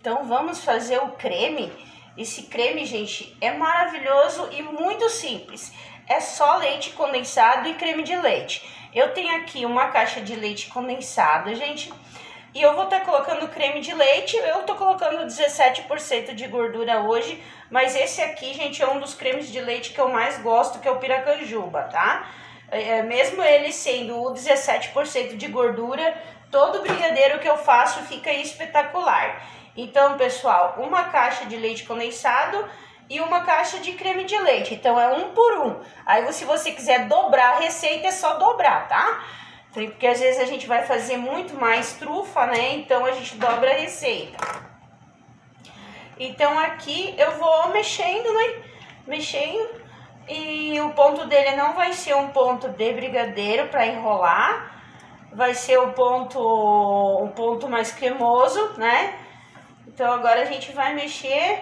Então vamos fazer o creme. Esse creme, gente, é maravilhoso e muito simples. É só leite condensado e creme de leite. Eu tenho aqui uma caixa de leite condensado, gente. E eu vou estar tá colocando creme de leite. Eu tô colocando 17% de gordura hoje. Mas esse aqui, gente, é um dos cremes de leite que eu mais gosto, que é o piracanjuba, tá? É, mesmo ele sendo o 17% de gordura, todo brigadeiro que eu faço fica espetacular. Então, pessoal, uma caixa de leite condensado e uma caixa de creme de leite. Então, é um por um. Aí, se você quiser dobrar a receita, é só dobrar, tá? Porque às vezes a gente vai fazer muito mais trufa, né? Então, a gente dobra a receita. Então, aqui eu vou mexendo, né? Mexendo. E o ponto dele não vai ser um ponto de brigadeiro para enrolar. Vai ser o ponto, um ponto mais cremoso, né? Então agora a gente vai mexer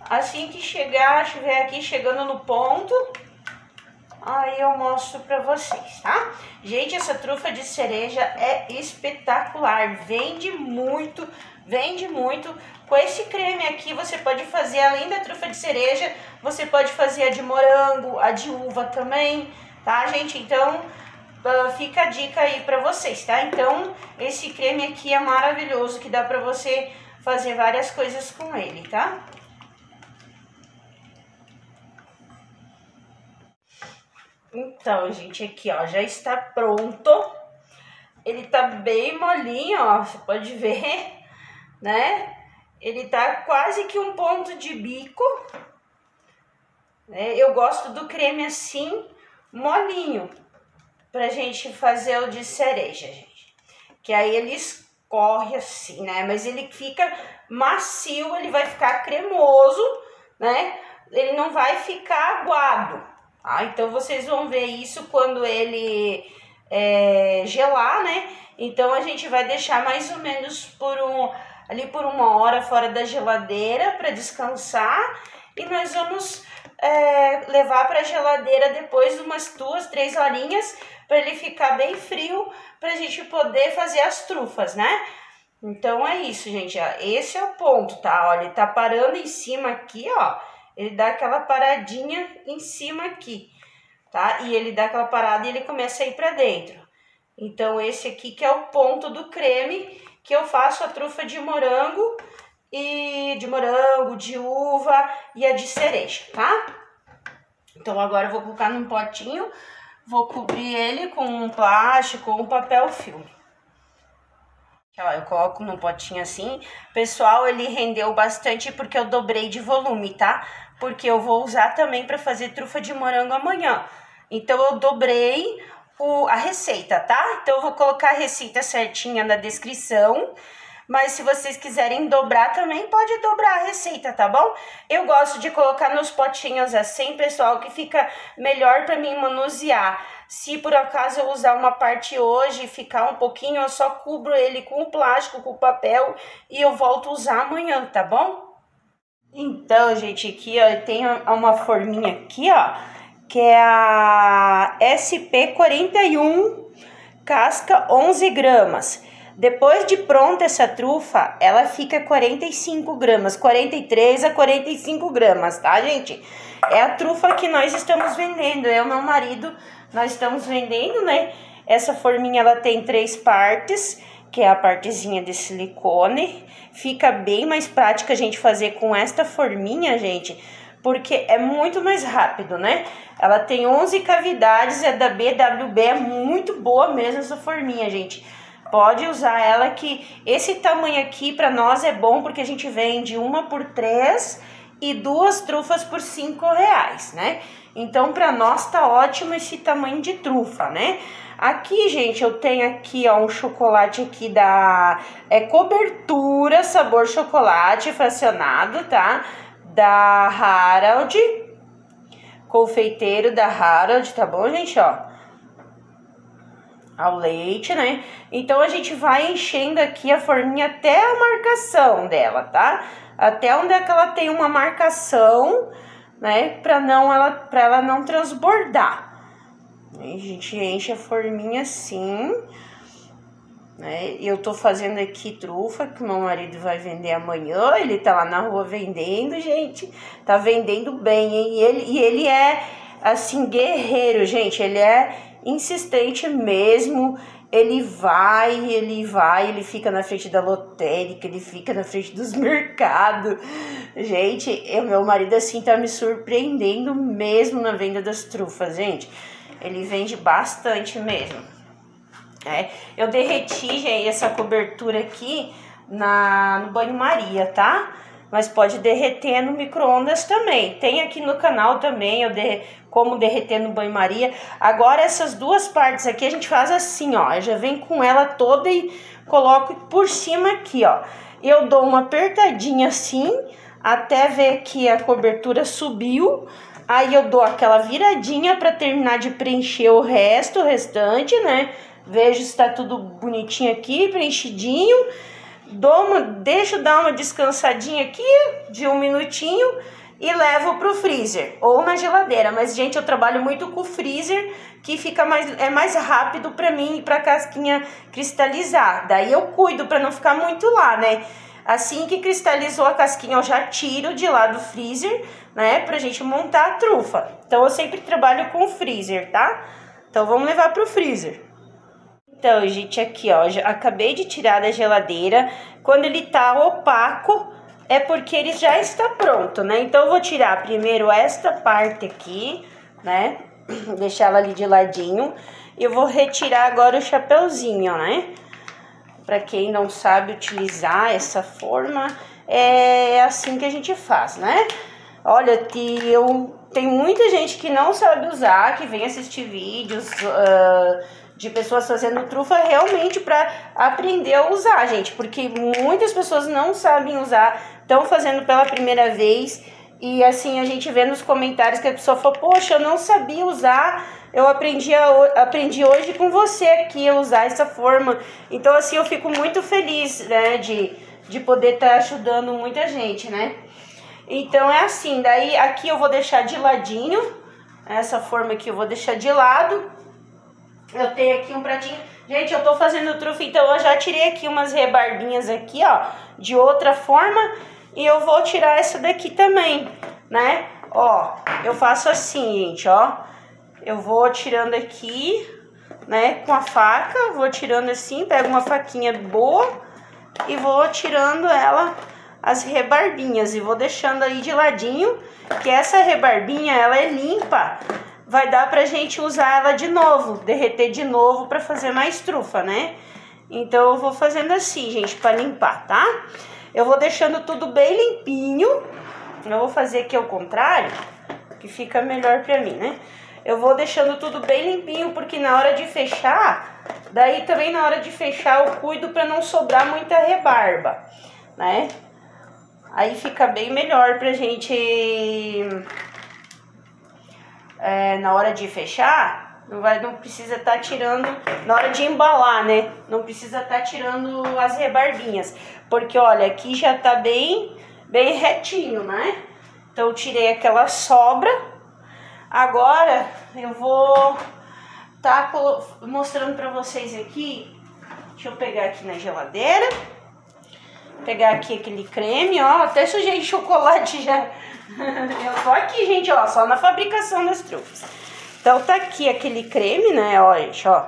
assim que chegar, estiver aqui chegando no ponto, aí eu mostro pra vocês, tá? Gente, essa trufa de cereja é espetacular, vende muito, vende muito. Com esse creme aqui você pode fazer, além da trufa de cereja, você pode fazer a de morango, a de uva também, tá, gente? Então, uh, fica a dica aí pra vocês, tá? Então, esse creme aqui é maravilhoso, que dá pra você fazer várias coisas com ele, tá? Então, gente, aqui, ó, já está pronto. Ele tá bem molinho, ó, você pode ver, né? Ele tá quase que um ponto de bico. Né? Eu gosto do creme assim, molinho, pra gente fazer o de cereja, gente. Que aí eles corre assim, né? Mas ele fica macio, ele vai ficar cremoso, né? Ele não vai ficar aguado, tá? Então vocês vão ver isso quando ele é, gelar, né? Então a gente vai deixar mais ou menos por um ali por uma hora fora da geladeira para descansar e nós vamos é, levar para a geladeira depois umas duas, três horinhas para ele ficar bem frio para a gente poder fazer as trufas, né? Então é isso, gente. Ó. Esse é o ponto, tá? Olha, ele tá parando em cima aqui, ó. Ele dá aquela paradinha em cima aqui, tá? E ele dá aquela parada e ele começa a ir para dentro. Então esse aqui que é o ponto do creme que eu faço a trufa de morango e de morango, de uva e a de cereja, tá? Então agora eu vou colocar num potinho Vou cobrir ele com um plástico ou um papel filme. eu coloco num potinho assim. Pessoal, ele rendeu bastante porque eu dobrei de volume, tá? Porque eu vou usar também para fazer trufa de morango amanhã. Então, eu dobrei o, a receita, tá? Então, eu vou colocar a receita certinha na descrição. Mas se vocês quiserem dobrar também, pode dobrar a receita, tá bom? Eu gosto de colocar nos potinhos assim, pessoal, que fica melhor para mim manusear. Se por acaso eu usar uma parte hoje e ficar um pouquinho, eu só cubro ele com o plástico, com o papel e eu volto a usar amanhã, tá bom? Então, gente, aqui ó, tem uma forminha aqui, ó, que é a SP41 casca 11 gramas. Depois de pronta essa trufa, ela fica 45 gramas, 43 a 45 gramas, tá, gente? É a trufa que nós estamos vendendo, eu e meu marido, nós estamos vendendo, né? Essa forminha, ela tem três partes, que é a partezinha de silicone. Fica bem mais prática a gente fazer com esta forminha, gente, porque é muito mais rápido, né? Ela tem 11 cavidades, é da BWB, é muito boa mesmo essa forminha, gente pode usar ela que esse tamanho aqui para nós é bom porque a gente vende uma por três e duas trufas por cinco reais, né? Então para nós tá ótimo esse tamanho de trufa, né? Aqui, gente, eu tenho aqui, ó, um chocolate aqui da é cobertura sabor chocolate fracionado, tá? Da Harald, confeiteiro da Harald, tá bom, gente, ó? Ao leite, né? Então a gente vai enchendo aqui a forminha até a marcação dela, tá? Até onde é que ela tem uma marcação, né? Para não ela para ela não transbordar. a gente enche a forminha assim. Né? Eu tô fazendo aqui trufa que meu marido vai vender amanhã. Ele tá lá na rua vendendo, gente. Tá vendendo bem, hein? E ele, e ele é assim, guerreiro, gente. Ele é insistente mesmo. Ele vai, ele vai, ele fica na frente da lotérica, ele fica na frente dos mercados. Gente, eu, meu marido assim tá me surpreendendo mesmo na venda das trufas, gente. Ele vende bastante mesmo. É, eu derreti, gente, essa cobertura aqui na, no banho-maria, tá? Mas pode derreter no micro-ondas também. Tem aqui no canal também, eu como derreter no banho-maria. Agora, essas duas partes aqui, a gente faz assim, ó. Já vem com ela toda e coloco por cima aqui, ó. Eu dou uma apertadinha assim, até ver que a cobertura subiu. Aí eu dou aquela viradinha para terminar de preencher o resto, o restante, né? Vejo se tá tudo bonitinho aqui, preenchidinho. Dou uma, deixo dar uma descansadinha aqui de um minutinho e levo pro freezer ou na geladeira. Mas gente, eu trabalho muito com o freezer, que fica mais é mais rápido para mim e para casquinha cristalizar. Daí eu cuido para não ficar muito lá, né? Assim que cristalizou a casquinha, eu já tiro de lá do freezer, né, pra gente montar a trufa. Então eu sempre trabalho com freezer, tá? Então vamos levar pro freezer. Então, gente, aqui, ó, acabei de tirar da geladeira. Quando ele tá opaco, é porque ele já está pronto, né? Então, eu vou tirar primeiro esta parte aqui, né? Deixar ela ali de ladinho. E eu vou retirar agora o chapeuzinho, né? Para quem não sabe utilizar essa forma, é assim que a gente faz, né? Olha, eu tem muita gente que não sabe usar, que vem assistir vídeos... Uh, de pessoas fazendo trufa realmente para aprender a usar, gente, porque muitas pessoas não sabem usar, estão fazendo pela primeira vez e assim a gente vê nos comentários que a pessoa fala: "Poxa, eu não sabia usar, eu aprendi a, aprendi hoje com você aqui a usar essa forma". Então assim, eu fico muito feliz, né, de de poder estar tá ajudando muita gente, né? Então é assim, daí aqui eu vou deixar de ladinho, essa forma aqui eu vou deixar de lado eu tenho aqui um pratinho. Gente, eu tô fazendo trufa, então eu já tirei aqui umas rebarbinhas aqui, ó, de outra forma. E eu vou tirar essa daqui também, né? Ó, eu faço assim, gente, ó. Eu vou tirando aqui, né, com a faca. Vou tirando assim, pego uma faquinha boa e vou tirando ela as rebarbinhas. E vou deixando aí de ladinho, que essa rebarbinha, ela é limpa vai dar pra gente usar ela de novo, derreter de novo para fazer mais trufa, né? Então eu vou fazendo assim, gente, para limpar, tá? Eu vou deixando tudo bem limpinho. Eu vou fazer aqui ao contrário, que fica melhor pra mim, né? Eu vou deixando tudo bem limpinho, porque na hora de fechar, daí também na hora de fechar eu cuido para não sobrar muita rebarba, né? Aí fica bem melhor pra gente é, na hora de fechar, não, vai, não precisa estar tá tirando, na hora de embalar, né? Não precisa estar tá tirando as rebarbinhas. Porque, olha, aqui já tá bem, bem retinho, né? Então, eu tirei aquela sobra. Agora, eu vou tá mostrando pra vocês aqui. Deixa eu pegar aqui na geladeira. Pegar aqui aquele creme, ó. Até sujei de chocolate já eu tô aqui, gente, ó, só na fabricação das trufas. Então tá aqui aquele creme, né, ó, gente, ó.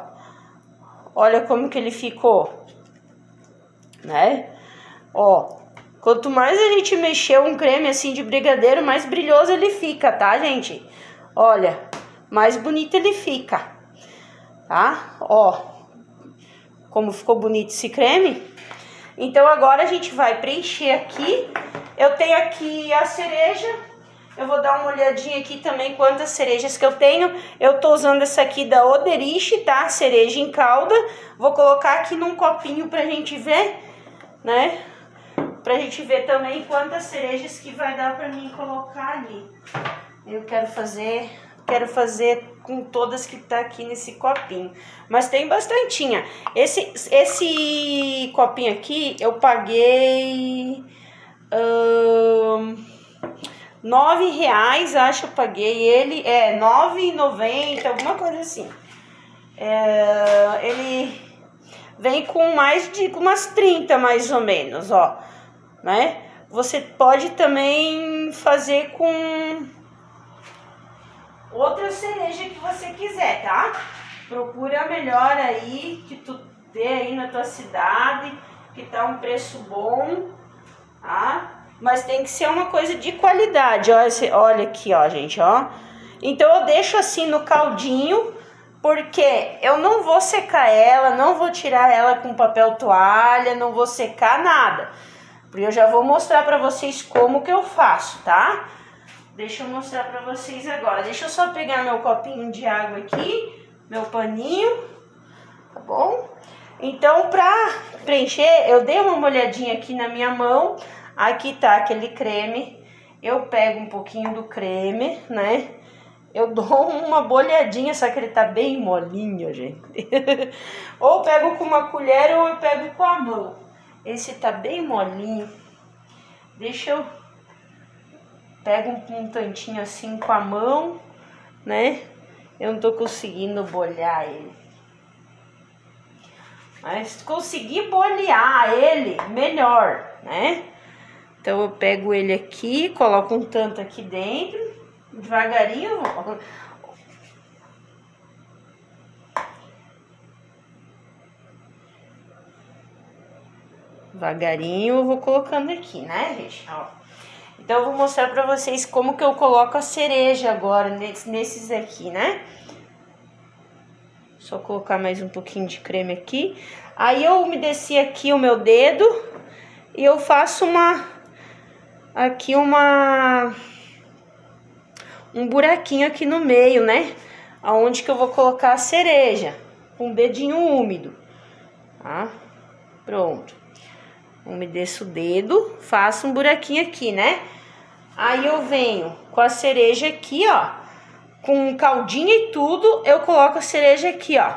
Olha como que ele ficou, né? Ó, quanto mais a gente mexer um creme assim de brigadeiro, mais brilhoso ele fica, tá, gente? Olha, mais bonito ele fica, tá? Ó, como ficou bonito esse creme. Então agora a gente vai preencher aqui eu tenho aqui a cereja. Eu vou dar uma olhadinha aqui também quantas cerejas que eu tenho. Eu tô usando essa aqui da Oderich, tá? Cereja em calda. Vou colocar aqui num copinho pra gente ver, né? Pra gente ver também quantas cerejas que vai dar pra mim colocar ali. Eu quero fazer, quero fazer com todas que tá aqui nesse copinho. Mas tem bastantinha. Esse, esse copinho aqui eu paguei nove reais, acho eu paguei ele, é, nove noventa, alguma coisa assim. É, ele, vem com mais de umas 30 mais ou menos, ó, né? Você pode também fazer com outra cereja que você quiser, tá? Procura a melhor aí que tu vê aí na tua cidade, que tá um preço bom, tá? Mas tem que ser uma coisa de qualidade, ó, esse, olha aqui, ó, gente, ó. Então eu deixo assim no caldinho, porque eu não vou secar ela, não vou tirar ela com papel toalha, não vou secar nada. Porque eu já vou mostrar pra vocês como que eu faço, tá? Deixa eu mostrar pra vocês agora. Deixa eu só pegar meu copinho de água aqui, meu paninho, tá bom? Então, pra preencher, eu dei uma molhadinha aqui na minha mão. Aqui tá aquele creme. Eu pego um pouquinho do creme, né? Eu dou uma bolhadinha, só que ele tá bem molinho, gente. ou pego com uma colher ou eu pego com a mão. Esse tá bem molinho. Deixa eu pego um, um tantinho assim com a mão, né? Eu não tô conseguindo bolhar ele. Mas conseguir bolhar ele, melhor, né? Então eu pego ele aqui, coloco um tanto aqui dentro, devagarinho. Devagarinho eu vou colocando aqui, né, gente? Ó. Então eu vou mostrar pra vocês como que eu coloco a cereja agora nesses aqui, né? Só colocar mais um pouquinho de creme aqui. Aí eu umedeci aqui o meu dedo e eu faço uma... Aqui uma... Um buraquinho aqui no meio, né? Aonde que eu vou colocar a cereja. Com um dedinho úmido. Tá? Pronto. Umedeço o dedo, faço um buraquinho aqui, né? Aí eu venho com a cereja aqui, ó, com caldinha e tudo, eu coloco a cereja aqui, ó.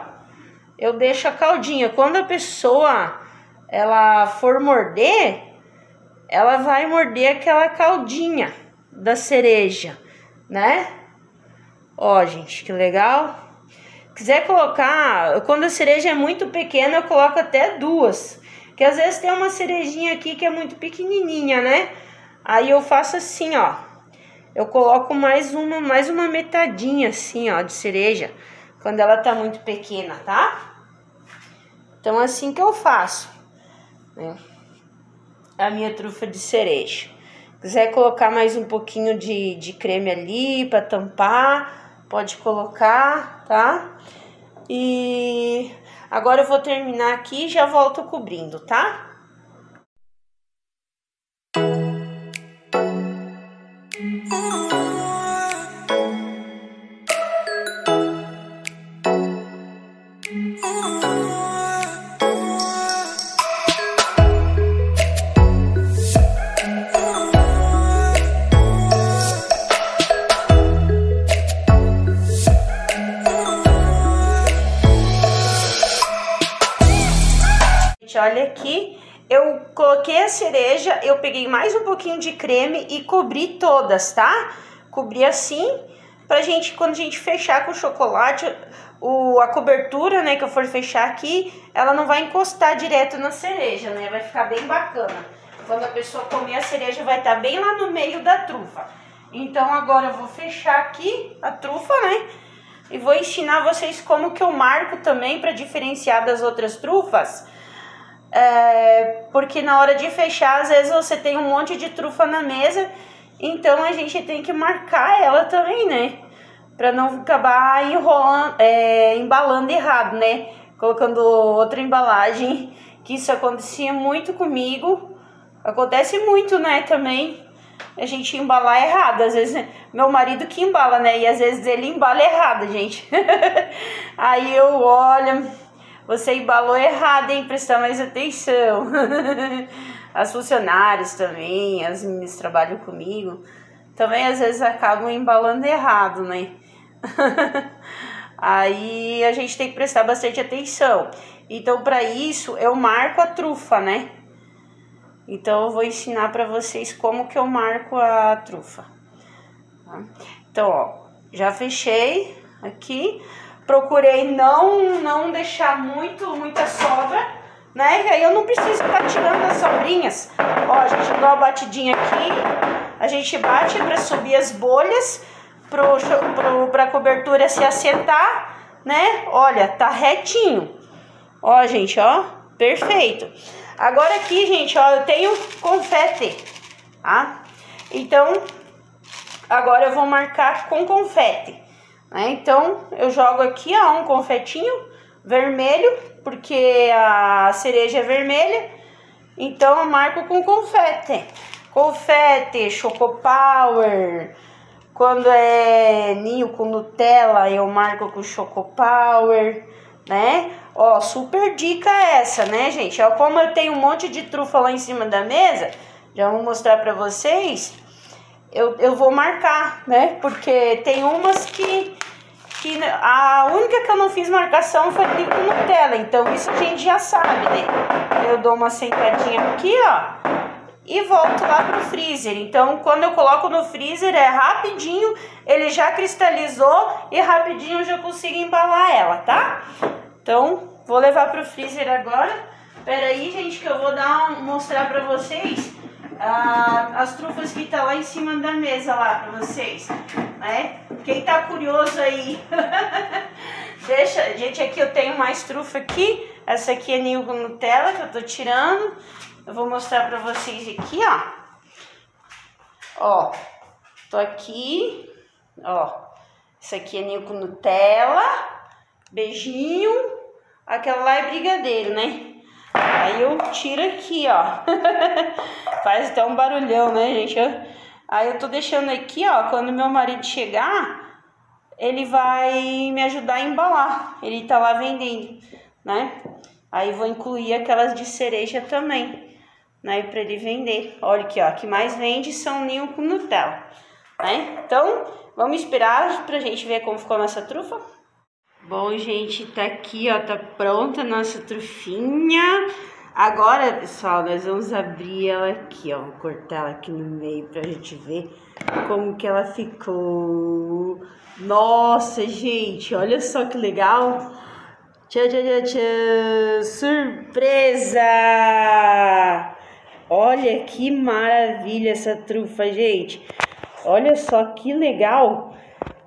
Eu deixo a caldinha. Quando a pessoa ela for morder, ela vai morder aquela caldinha da cereja, né? Ó, gente, que legal. Quiser colocar, quando a cereja é muito pequena, eu coloco até duas. Que às vezes tem uma cerejinha aqui que é muito pequenininha, né? Aí eu faço assim, ó. Eu coloco mais uma, mais uma metadinha assim, ó, de cereja, quando ela tá muito pequena, tá? Então assim que eu faço, né? A minha trufa de cereja. Quiser colocar mais um pouquinho de, de creme ali para tampar, pode colocar, tá? E agora eu vou terminar aqui e já volto cobrindo, tá? olha cereja, eu peguei mais um pouquinho de creme e cobri todas, tá? Cobri assim, pra gente, quando a gente fechar com o chocolate, o, a cobertura, né, que eu for fechar aqui, ela não vai encostar direto na cereja, né? Vai ficar bem bacana. Quando a pessoa comer a cereja, vai estar tá bem lá no meio da trufa. Então, agora eu vou fechar aqui a trufa, né? E vou ensinar vocês como que eu marco também para diferenciar das outras trufas é, porque na hora de fechar, às vezes você tem um monte de trufa na mesa, então a gente tem que marcar ela também, né? Pra não acabar enrolando, é, embalando errado, né? Colocando outra embalagem, que isso acontecia muito comigo. Acontece muito, né, também. A gente embalar errado. Às vezes, meu marido que embala, né? E às vezes ele embala errado, gente. Aí eu olho você embalou errado, hein? Prestar mais atenção. As funcionárias também, as meninas que trabalham comigo, também às vezes acabam embalando errado, né? Aí a gente tem que prestar bastante atenção. Então, para isso, eu marco a trufa, né? Então, eu vou ensinar para vocês como que eu marco a trufa. Tá? Então, ó, já fechei aqui. Procurei não, não deixar muito, muita sobra, né? E aí eu não preciso estar tirando as sobrinhas. Ó, a gente dá uma batidinha aqui, a gente bate para subir as bolhas, pro, pra cobertura se assentar, né? Olha, tá retinho. Ó, gente, ó, perfeito. Agora aqui, gente, ó, eu tenho confete, tá? Então, agora eu vou marcar com confete. Né? Então, eu jogo aqui, ó, um confetinho vermelho, porque a cereja é vermelha. Então, eu marco com confete. Confete, chocopower. Quando é ninho com Nutella, eu marco com chocopower, né? Ó, super dica essa, né, gente? Ó, como eu tenho um monte de trufa lá em cima da mesa, já vou mostrar pra vocês eu, eu vou marcar, né? Porque tem umas que, que. A única que eu não fiz marcação foi com Nutella. Então isso a gente já sabe, né? Eu dou uma sentadinha aqui, ó. E volto lá pro freezer. Então, quando eu coloco no freezer, é rapidinho, ele já cristalizou e rapidinho eu já consigo embalar ela, tá? Então, vou levar pro freezer agora. Pera aí, gente, que eu vou dar um, mostrar pra vocês ah, as trufas que tá lá em cima da mesa lá para vocês, né? Quem tá curioso aí, deixa, gente, aqui eu tenho mais trufa aqui, essa aqui é ninho Nutella que eu tô tirando, eu vou mostrar para vocês aqui, ó, ó, tô aqui, ó, isso aqui é ninho com Nutella, beijinho, aquela lá é brigadeiro, né? Aí eu tiro aqui, ó. Faz até um barulhão, né, gente? Aí eu tô deixando aqui, ó. Quando meu marido chegar, ele vai me ajudar a embalar. Ele tá lá vendendo, né? Aí vou incluir aquelas de cereja também, né? Pra ele vender. Olha aqui, ó. que mais vende são ninho com Nutella, né? Então, vamos esperar pra gente ver como ficou a nossa trufa. Bom, gente, tá aqui, ó, tá pronta a nossa trufinha. Agora, pessoal, nós vamos abrir ela aqui, ó. Cortar ela aqui no meio pra gente ver como que ela ficou. Nossa, gente, olha só que legal. Tchau, tchau, tchau, tchau. Surpresa! Olha que maravilha essa trufa, gente. Olha só que legal.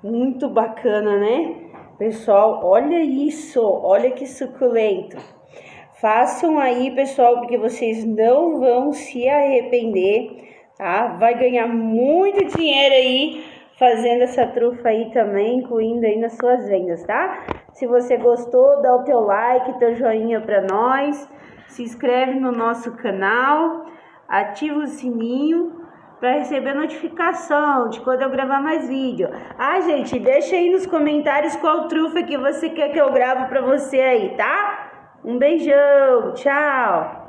Muito bacana, né? Pessoal, olha isso, olha que suculento. Façam aí, pessoal, porque vocês não vão se arrepender, tá? Vai ganhar muito dinheiro aí fazendo essa trufa aí também, incluindo aí nas suas vendas, tá? Se você gostou, dá o teu like, teu joinha para nós, se inscreve no nosso canal, ativa o sininho para receber notificação de quando eu gravar mais vídeo. Ah, gente, deixa aí nos comentários qual trufa que você quer que eu gravo para você aí, tá? Um beijão, tchau!